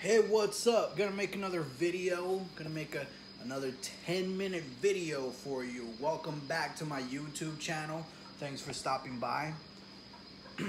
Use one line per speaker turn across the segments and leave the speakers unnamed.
Hey, what's up? Gonna make another video. Gonna make a another 10 minute video for you. Welcome back to my YouTube channel. Thanks for stopping by.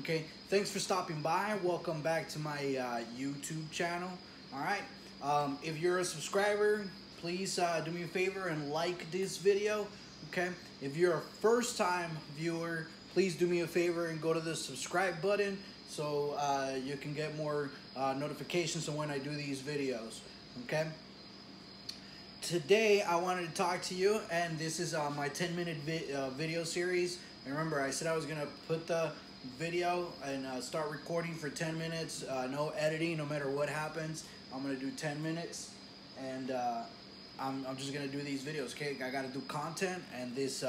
okay, thanks for stopping by. Welcome back to my uh, YouTube channel. All right. Um, if you're a subscriber, please uh, do me a favor and like this video. Okay. If you're a first time viewer, please do me a favor and go to the subscribe button so uh, you can get more uh, notifications on when I do these videos. Okay. Today I wanted to talk to you, and this is uh, my 10 minute vi uh, video series. And remember, I said I was gonna put the video and uh, start recording for 10 minutes. Uh, no editing, no matter what happens. I'm gonna do 10 minutes, and I'm, I'm just gonna do these videos. Okay, I gotta do content, and this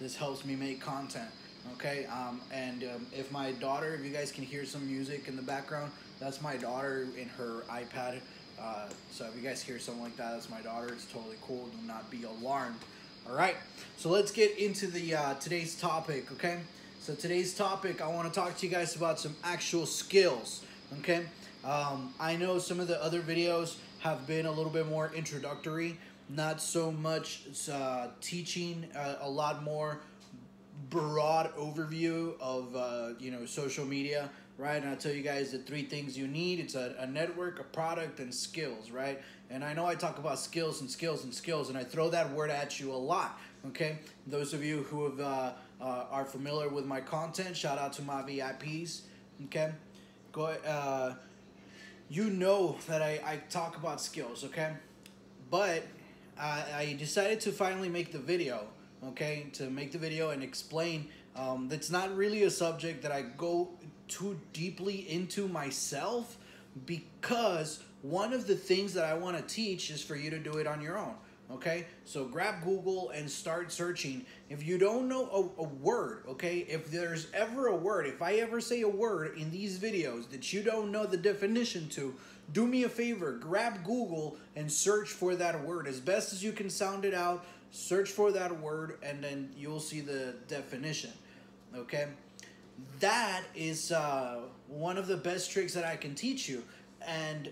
this helps me make content. Okay, um, and um, if my daughter, if you guys can hear some music in the background, that's my daughter in her iPad. Uh, so if you guys hear something like that, that's my daughter. It's totally cool. Do not be alarmed. All right, so let's get into the uh, today's topic. Okay, so today's topic, I want to talk to you guys about some actual skills. Okay, um, I know some of the other videos have been a little bit more introductory, not so much uh, teaching, uh, a lot more broad overview of uh, you know social media right? And i'll tell you guys the three things you need. It's a, a, network a product and skills right? And i know i talk about skills and skills and skills and i throw that word at you a lot okay? Those of you who have uh, uh, are familiar with my content shout out to my vips okay? Go uh, you know that I, I talk about skills okay? But I decided to finally make the video okay, to make the video and explain. Um, that's not really a subject that I go too deeply into myself because one of the things that I want to teach is for you to do it on your own. Okay, so grab Google and start searching. If you don't know a, a, word, okay, if there's ever a word, if I ever say a word in these videos that you don't know the definition to, do me a favor, grab Google and search for that word as best as you can sound it out search for that word and then you'll see the definition okay? That is uh, one of the best tricks that i can teach you and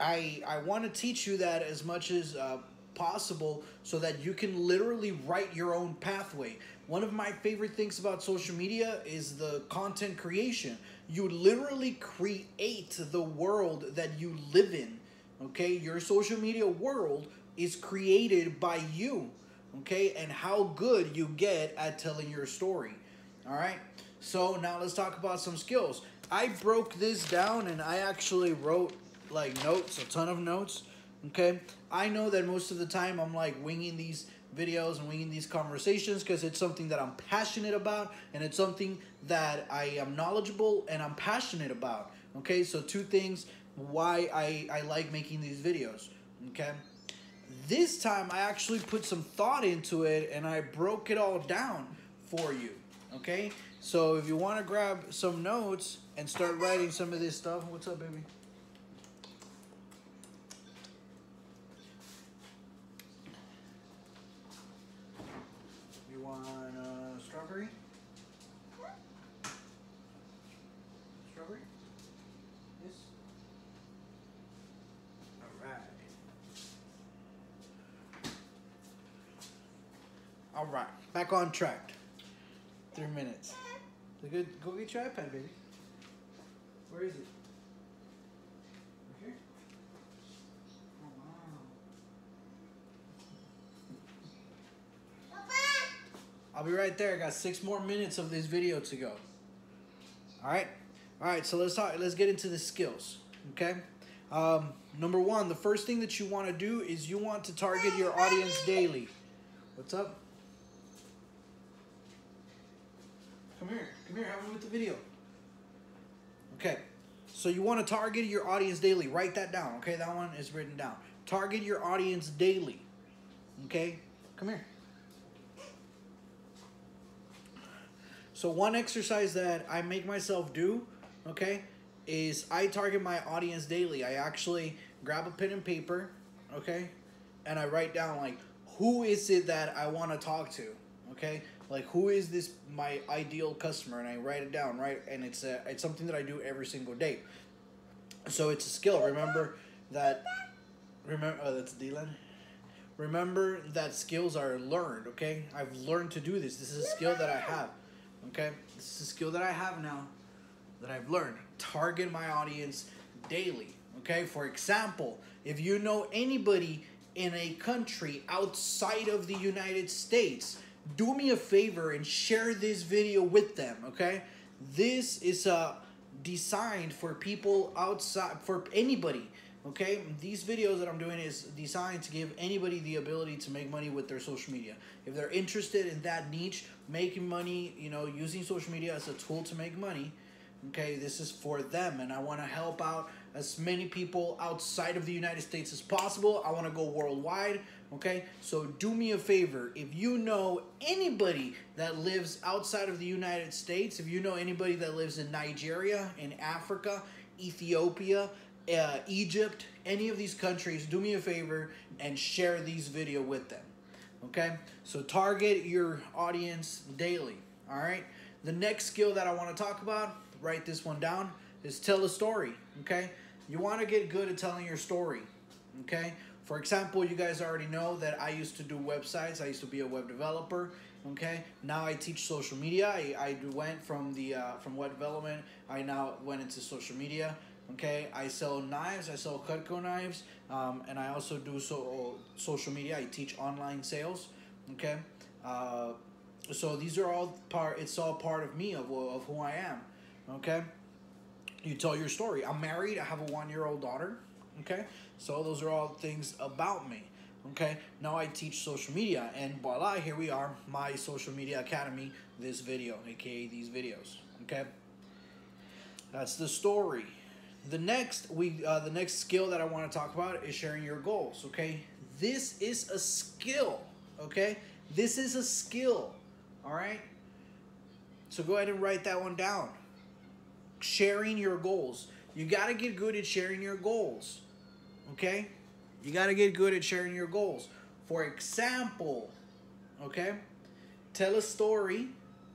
i i want to teach you that as much as uh, possible so that you can literally write your own pathway. One of my favorite things about social media is the content creation. You literally create the world that you live in okay your social media world is created by you, okay? And how good you get at telling your story, all right? So now let's talk about some skills. I broke this down and I actually wrote like notes, a ton of notes, okay? I know that most of the time I'm like winging these videos and winging these conversations because it's something that I'm passionate about and it's something that I am knowledgeable and I'm passionate about, okay? So two things why I, I like making these videos, okay? This time I actually put some thought into it and I broke it all down for you. Okay? So if you want to grab some notes and start writing some of this stuff, what's up, baby? You want uh, strawberry? Strawberry? Yes? All right. All right, back on track. Three minutes. Go, go get your iPad, baby. Where is it? here? Oh, wow. I'll be right there. I got six more minutes of this video to go. All right. All right. So let's talk. Let's get into the skills. Okay. Um, number one, the first thing that you want to do is you want to target your audience daily. What's up? Come here. Come here. Have me with the video. Okay. So you want to target your audience daily. Write that down. Okay. That one is written down. Target your audience daily. Okay. Come here. So one exercise that I make myself do, okay, is I target my audience daily. I actually grab a pen and paper, okay, and I write down like who is it that I want to talk to, okay? Like who is this my ideal customer, and I write it down, right? And it's a, it's something that I do every single day. So it's a skill. Remember that. Remember, oh, that's Dylan. Remember that skills are learned. Okay, I've learned to do this. This is a skill that I have. Okay, this is a skill that I have now that I've learned. Target my audience daily. Okay, for example, if you know anybody in a country outside of the United States, do me a favor and share this video with them. Okay, this is uh, designed for people outside, for anybody. Okay, these videos that I'm doing is designed to give anybody the ability to make money with their social media. If they're interested in that niche, making money, you know, using social media as a tool to make money, okay, this is for them. And I want to help out as many people outside of the United States as possible. I want to go worldwide, okay? So do me a favor. If you know anybody that lives outside of the United States, if you know anybody that lives in Nigeria, in Africa, Ethiopia, uh, Egypt, any of these countries, do me a favor and share these video with them. Okay? So target your audience daily. All right? The next skill that I want to talk about, write this one down, is tell a story. Okay? You want to get good at telling your story. Okay? For example, you guys already know that I used to do websites. I used to be a web developer. Okay. Now I teach social media. I, I went from the uh, from web development. I now went into social media. Okay, I sell knives. I sell Cutco knives, um, and I also do so social media. I teach online sales. Okay, uh, so these are all part. It's all part of me of of who I am. Okay, you tell your story. I'm married. I have a one year old daughter. Okay, so those are all things about me. Okay, now I teach social media, and voila, here we are, my social media academy. This video, aka these videos. Okay, that's the story the next we uh, the next skill that I want to talk about is sharing your goals. Okay, this is a skill. Okay, this is a skill. All right. So go ahead and write that one down. Sharing your goals. You got to get good at sharing your goals. Okay? You got to get good at sharing your goals. For example, okay? Tell a story,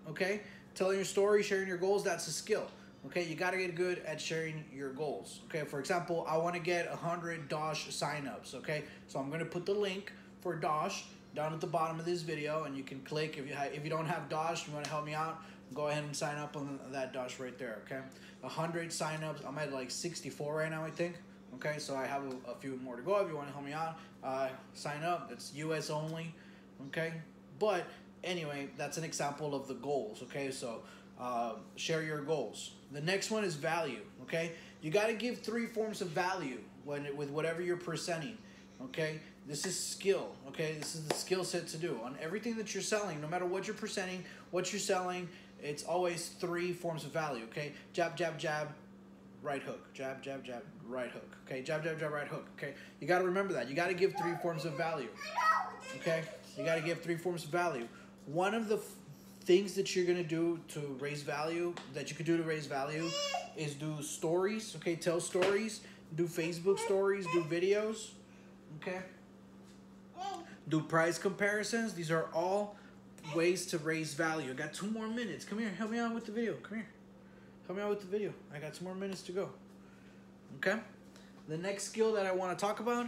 okay? Telling your story, sharing your goals, that's a skill. Okay, you got to get good at sharing your goals. Okay, for example, I want to get 100 Dosh signups. Okay, so I'm going to put the link for Dosh down at the bottom of this video, and you can click if you if you don't have Dosh, you want to help me out, go ahead and sign up on that Dosh right there. Okay, 100 signups. I'm at like 64 right now, I think. Okay, so I have a, a few more to go. If you want to help me out, uh, sign up. It's U.S. only. Okay, but anyway, that's an example of the goals. Okay, so uh, share your goals. The next one is value. Okay, you got to give three forms of value when it, with whatever you're presenting. Okay, this is skill. Okay, this is the skill set to do on everything that you're selling. No matter what you're presenting, what you're selling, it's always three forms of value. Okay, jab, jab, jab, right hook, jab, jab, jab, right hook. Okay, jab, jab, jab, right hook. Okay, you got to remember that. You got to give three forms of value. Okay, you got to give three forms of value. One of the things that you're gonna do to raise value that you could do to raise value is do stories okay tell stories do facebook stories do videos okay do price comparisons these are all ways to raise value. I got two more minutes. Come here. Help me out with the video. Come here. Help me out with the video. I got two more minutes to go. Okay? The next skill that i want to talk about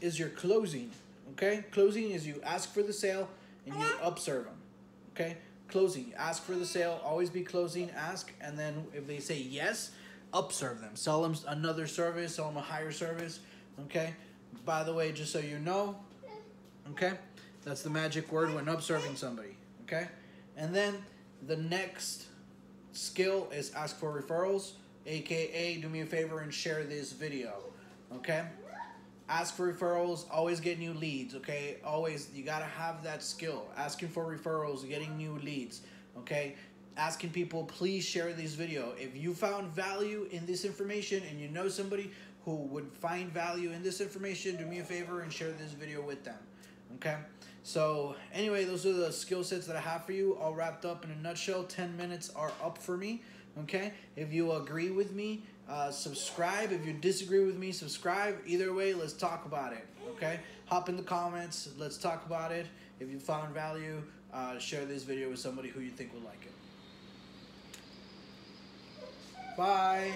is your closing. Okay? Closing is you ask for the sale and you upserve them Okay, closing. Ask for the sale. Always be closing. Ask, and then if they say yes, upserve them. Sell them another service. Sell them a higher service. Okay. By the way, just so you know, okay, that's the magic word when upserving somebody. Okay, and then the next skill is ask for referrals, aka do me a favor and share this video. Okay? Ask for referrals always get new leads okay? Always you got to have that skill. Asking for referrals getting new leads okay? Asking people please share this video. If you found value in this information and you know somebody who would find value in this information do me a favor and share this video with them okay so anyway those are the skill sets that i have for you all wrapped up in a nutshell 10 minutes are up for me okay if you agree with me uh, subscribe. If you disagree with me, subscribe. Either way, let's talk about it. Okay? Hop in the comments. Let's talk about it. If you found value, uh, share this video with somebody who you think would like it. Bye.